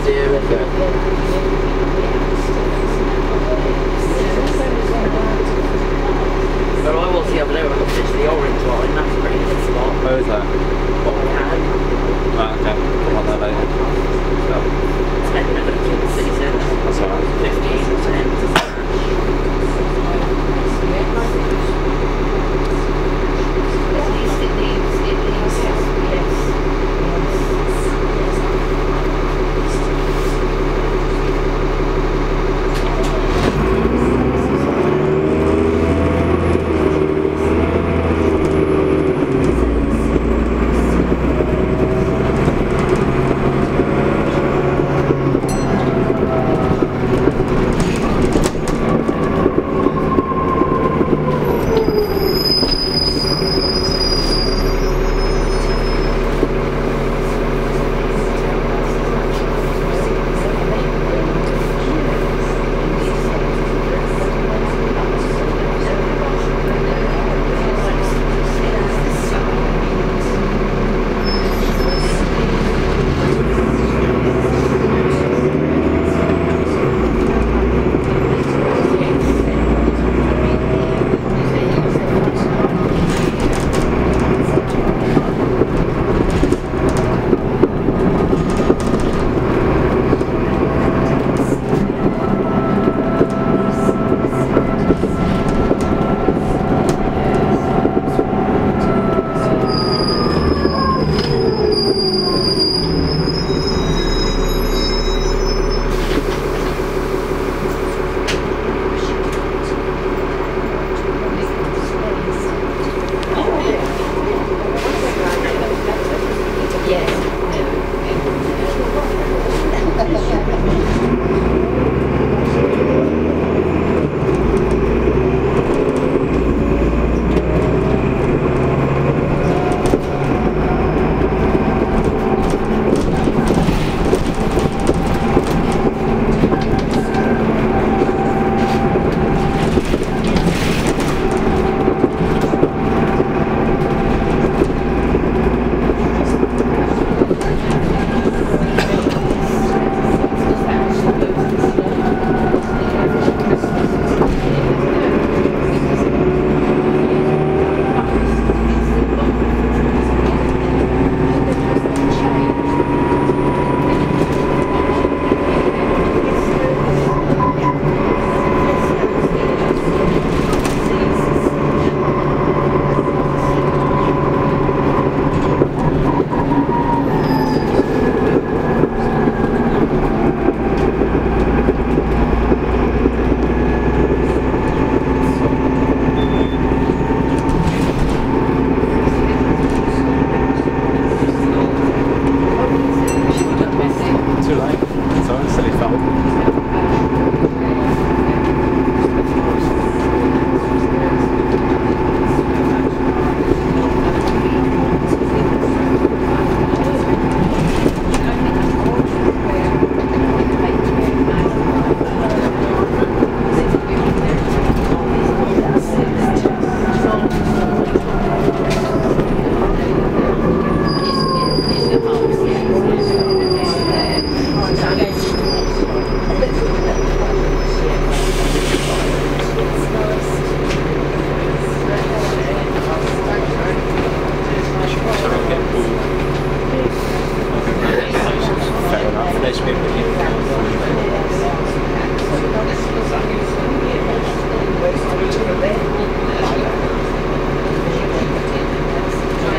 自由です